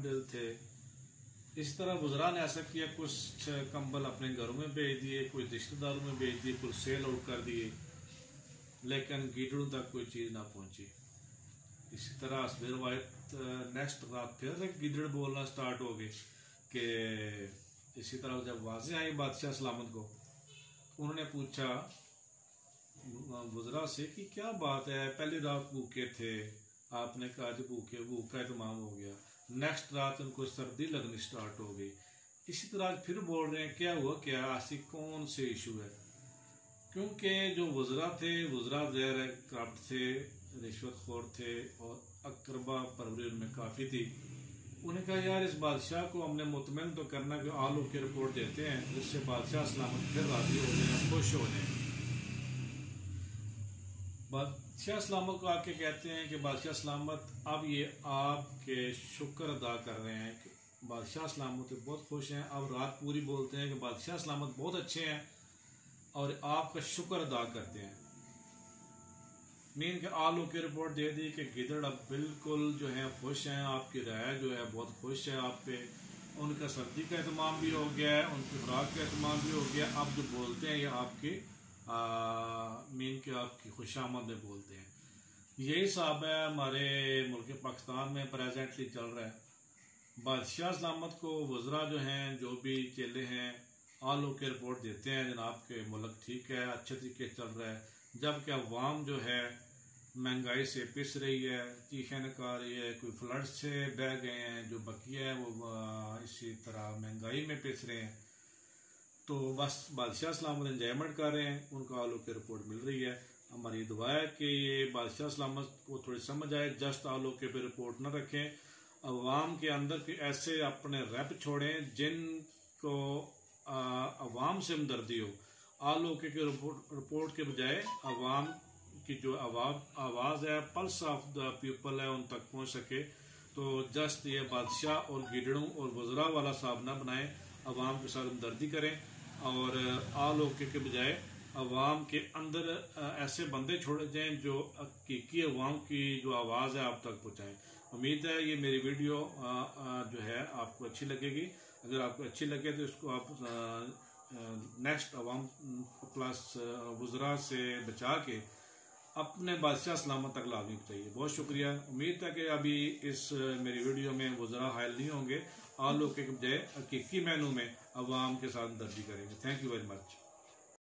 दिल थे इस तरह गुजरा ने ऐसा किया, कुछ कंबल अपने घरों में भेज दिए कुछ रिश्तेदारों में भेज दिए कुछ सेल आउट कर दिए, लेकिन गिडड़ों तक कोई चीज़ ना पहुँची। इसी तरह फिर वायत नेक्स्ट रात फिर गिदड़ बोलना स्टार्ट हो गई कि इसी तरह जब वाजे आई बादशाह सलामत को, उन्होंने पूछा गुजरा से कि क्या बात है? पहली रात भूखे थे, आपने कहा जो भूखे, भूखा तमाम हो गया। नेक्स्ट रात उनको सर्दी लगनी स्टार्ट हो गई। इसी तरह फिर बोल रहे हैं, क्या हुआ? क्या ऐसी कौन से इशू है? क्योंकि जो वजरा थे, वजरा जहर करप्ट थे, रिश्वत खोर थे और अकरबा परवरी उनमें काफ़ी थी। उन्हें कहा, यार, इस बादशाह को हमने मुतमिन तो करना कि आलू की रिपोर्ट देते हैं, जिससे बादशाह सलामत फिर राज़ी हो जाए खुश हो जाए बादशाह सलामत को आके कहते हैं कि बादशाह सलामत, अब ये आपके शुक्र अदा कर रहे हैं कि बादशाह सलामत बहुत खुश हैं। अब रात पूरी बोलते हैं कि बादशाह सलामत बहुत अच्छे हैं और आपका शुक्र अदा करते हैं। मीन के आलू की रिपोर्ट दे दी कि गिदड़ अब बिल्कुल जो है खुश हैं, आपकी राय जो है बहुत खुश है आप पे। उनका सर्दी का अहतमाम भी हो गया है उनकी खुराक का अहतमाम भी हो गया। अब जो बोलते हैं, ये आपकी मीन के आपकी खुशामद में बोलते हैं। यही हिसाब है, हमारे मुल्क पाकिस्तान में प्रेजेंटली चल रहा है। बादशाह सलामत को वजरा जो हैं, जो भी चेले हैं, आल के रिपोर्ट देते हैं, जनाब के मुल्क ठीक है, अच्छे तरीके चल रहा है। जबकि अवाम जो है, महँगाई से पिस रही है, चीखें निकाल रही है, कोई फ्लड से बह गए हैं, जो बकिया है, वो इसी तरह महँगाई में पिस रहे हैं। तो बस बादशाह सलामत इंजॉयमेंट कर रहे हैं। उनको आलू की रिपोर्ट मिल रही है। हमारी दुआ है कि ये बादशाह सलामत को थोड़ी समझ आए, जस्ट आलू के पे रिपोर्ट न रखें। अवाम के अंदर के ऐसे अपने रैप छोड़ें जिनको अवाम से हमदर्दी हो। आलू के रिपोर्ट रिपोर्ट के बजाय अवाम की जो आवाज़ है पल्स ऑफ़ द पीपल है, उन तक पहुँच सके। तो जस्ट ये बादशाह और गिडड़ों और वजरा वाला साहब ना बनाए। अवाम के साथ हमदर्दी करें। और आलोके के बजाय अवाम के अंदर ऐसे बंदे छोड़े जाएँ जो हकीकी अवाम की जो आवाज़ है आप तक पहुँचाएँ। उम्मीद है ये मेरी वीडियो जो है आपको अच्छी लगेगी। अगर आपको अच्छी लगे तो इसको आप नेक्स्ट अवाम प्लस गुजरा से बचा के अपने बादशाह सलामत तक लाजमी चाहिए बहुत शुक्रिया। उम्मीद है कि अभी इस मेरी वीडियो में वो ज़रा हायल नहीं होंगे। आलोक के बजाय हकीकी मैनू में अवाम के साथ दर्जी करेंगे। Thank you very much